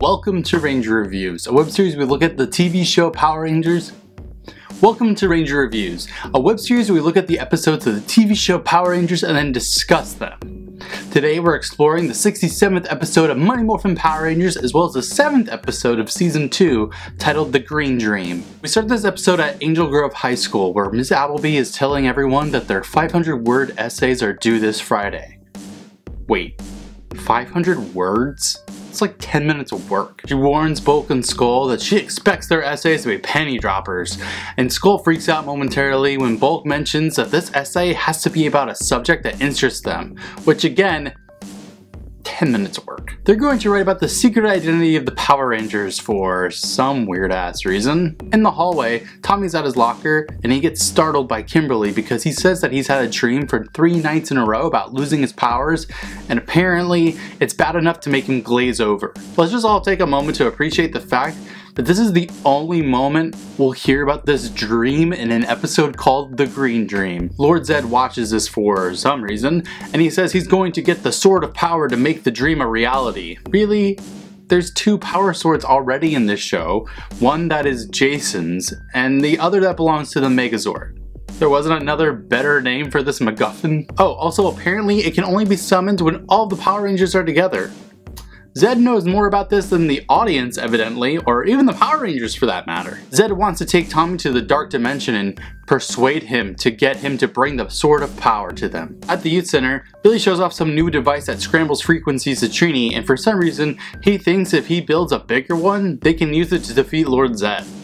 Welcome to Ranger Reviews, a web series we look at the TV show Power Rangers. Welcome to Ranger Reviews, a web series where we look at the episodes of the TV show Power Rangers and then discuss them. Today we're exploring the 67th episode of Mighty Morphin Power Rangers as well as the 7th episode of Season 2 titled The Green Dream. We start this episode at Angel Grove High School where Ms. Appleby is telling everyone that their 500 word essays are due this Friday. Wait, 500 words? Like 10 minutes of work. She warns Bulk and Skull that she expects their essays to be penny droppers, and Skull freaks out momentarily when Bulk mentions that this essay has to be about a subject that interests them, which again 10 minutes of work. They're going to write about the secret identity of the Power Rangers for some weird ass reason. In the hallway, Tommy's at his locker and he gets startled by Kimberly because he says that he's had a dream for three nights in a row about losing his powers and apparently it's bad enough to make him glaze over. Let's just all take a moment to appreciate the fact that this is the only moment we'll hear about this dream in an episode called The Green Dream. Lord Zedd watches this for some reason, and he says he's going to get the Sword of Power to make the dream a reality. Really? There's two power swords already in this show, one that is Jason's, and the other that belongs to the Megazord. There wasn't another better name for this MacGuffin? Oh, also apparently it can only be summoned when all the Power Rangers are together. Zedd knows more about this than the audience, evidently, or even the Power Rangers for that matter. Zedd wants to take Tommy to the Dark Dimension and persuade him to get him to bring the Sword of Power to them. At the Youth Center, Billy shows off some new device that scrambles frequencies to Trini, and for some reason, he thinks if he builds a bigger one, they can use it to defeat Lord Zedd.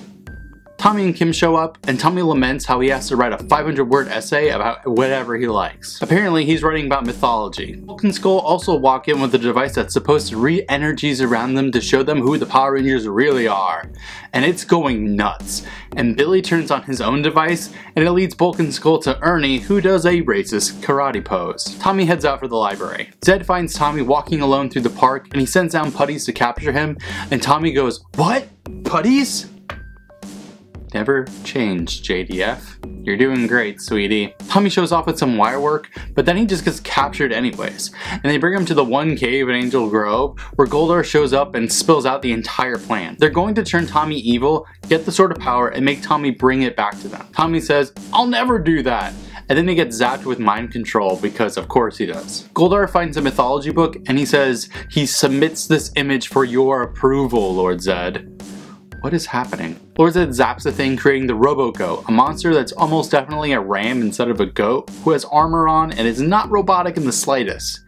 Tommy and Kim show up, and Tommy laments how he has to write a 500 word essay about whatever he likes. Apparently, he's writing about mythology. Bulk and Skull also walk in with a device that's supposed to read energies around them to show them who the Power Rangers really are. And it's going nuts. And Billy turns on his own device, and it leads Bulk and Skull to Ernie, who does a racist karate pose. Tommy heads out for the library. Zedd finds Tommy walking alone through the park, and he sends down putties to capture him, and Tommy goes, What? Putties? Never change, JDF. You're doing great, sweetie. Tommy shows off with some wire work, but then he just gets captured anyways. And they bring him to the one cave in Angel Grove, where Goldar shows up and spills out the entire plan. They're going to turn Tommy evil, get the Sword of Power, and make Tommy bring it back to them. Tommy says, I'll never do that and then he gets zapped with mind control because of course he does. Goldar finds a mythology book and he says he submits this image for your approval, Lord Zedd. What is happening? Lord zaps the thing creating the Robo-Goat, a monster that's almost definitely a ram instead of a goat, who has armor on and is not robotic in the slightest.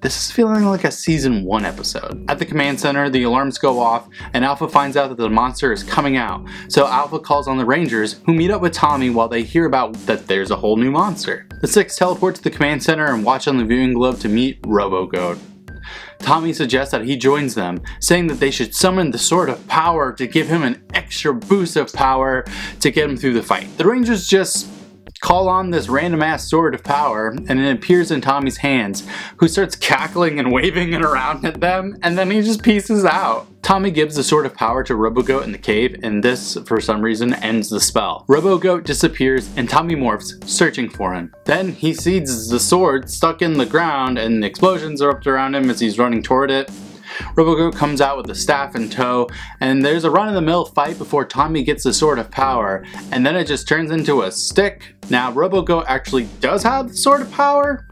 This is feeling like a season 1 episode. At the command center, the alarms go off and Alpha finds out that the monster is coming out. So Alpha calls on the Rangers, who meet up with Tommy while they hear about that there's a whole new monster. The six teleport to the command center and watch on the viewing globe to meet Robo-Goat. Tommy suggests that he joins them, saying that they should summon the Sword of Power to give him an extra boost of power to get him through the fight. The Rangers just call on this random ass sword of power and it appears in Tommy's hands, who starts cackling and waving it around at them, and then he just pieces out. Tommy gives the sword of power to Robo-Goat in the cave, and this, for some reason, ends the spell. Robo-Goat disappears, and Tommy morphs, searching for him. Then he sees the sword stuck in the ground, and explosions erupt around him as he's running toward it. Robo-Goat comes out with the staff in tow, and there's a run-of-the-mill fight before Tommy gets the Sword of Power, and then it just turns into a stick. Now, Robo-Goat actually does have the Sword of Power,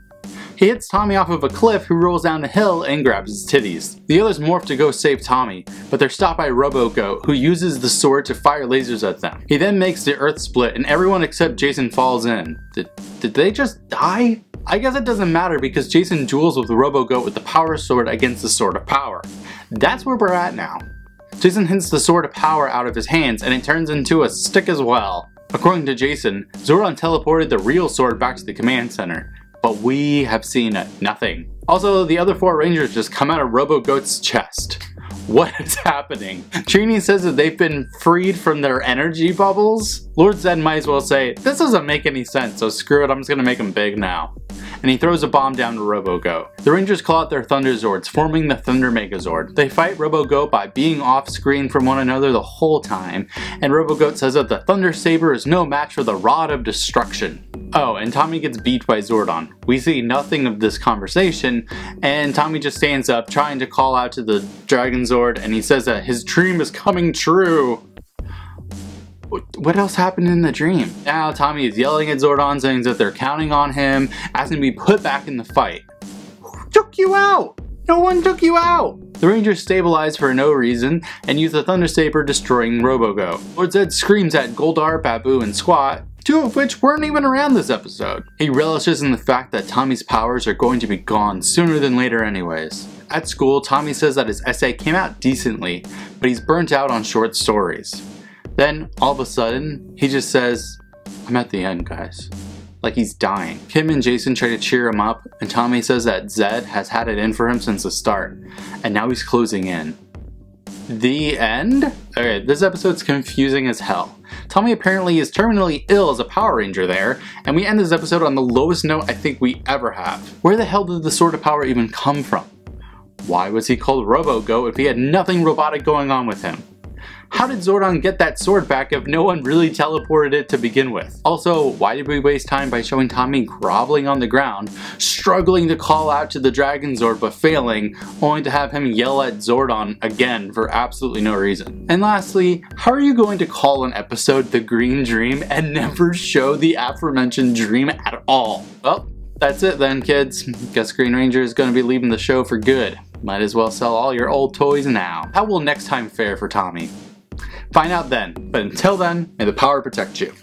he hits Tommy off of a cliff who rolls down the hill and grabs his titties. The others morph to go save Tommy, but they're stopped by Robo-Goat who uses the sword to fire lasers at them. He then makes the earth split and everyone except Jason falls in. Did, did they just die? I guess it doesn't matter because Jason duels with the Robo-Goat with the power sword against the sword of power. That's where we're at now. Jason hits the sword of power out of his hands and it turns into a stick as well. According to Jason, Zordon teleported the real sword back to the command center, but we have seen nothing. Also, the other four rangers just come out of Robo-Goat's chest. What is happening? Trini says that they've been freed from their energy bubbles. Lord Zedd might as well say, this doesn't make any sense, so screw it, I'm just gonna make them big now. And he throws a bomb down to Robo-Goat. The Rangers call out their Thunder Zords, forming the Thunder Megazord. They fight Robo-Goat by being off screen from one another the whole time, and Robo-Goat says that the Thunder Saber is no match for the Rod of Destruction. Oh, and Tommy gets beat by Zordon. We see nothing of this conversation, and Tommy just stands up trying to call out to the Dragon Zord, and he says that his dream is coming true. What else happened in the dream? Now Tommy is yelling at Zordon saying that they're counting on him, asking to be put back in the fight. Who took you out? No one took you out! The Rangers stabilize for no reason and use the Thunder Saber destroying Robo-Goat. Lord Zedd screams at Goldar, Baboo, and Squat, two of which weren't even around this episode. He relishes in the fact that Tommy's powers are going to be gone sooner than later anyways. At school, Tommy says that his essay came out decently, but he's burnt out on short stories. Then, all of a sudden, he just says, I'm at the end, guys like he's dying. Kim and Jason try to cheer him up, and Tommy says that Zedd has had it in for him since the start, and now he's closing in. The end? Okay, this episode's confusing as hell. Tommy apparently is terminally ill as a Power Ranger there, and we end this episode on the lowest note I think we ever have. Where the hell did the Sword of Power even come from? Why was he called Robo-Go if he had nothing robotic going on with him? How did Zordon get that sword back if no one really teleported it to begin with? Also, why did we waste time by showing Tommy groveling on the ground, struggling to call out to the Dragon Zord but failing, only to have him yell at Zordon again for absolutely no reason? And lastly, how are you going to call an episode The Green Dream and never show the aforementioned dream at all? Well, that's it then, kids. Guess Green Ranger is going to be leaving the show for good. Might as well sell all your old toys now. How will next time fare for Tommy? Find out then, but until then, may the power protect you.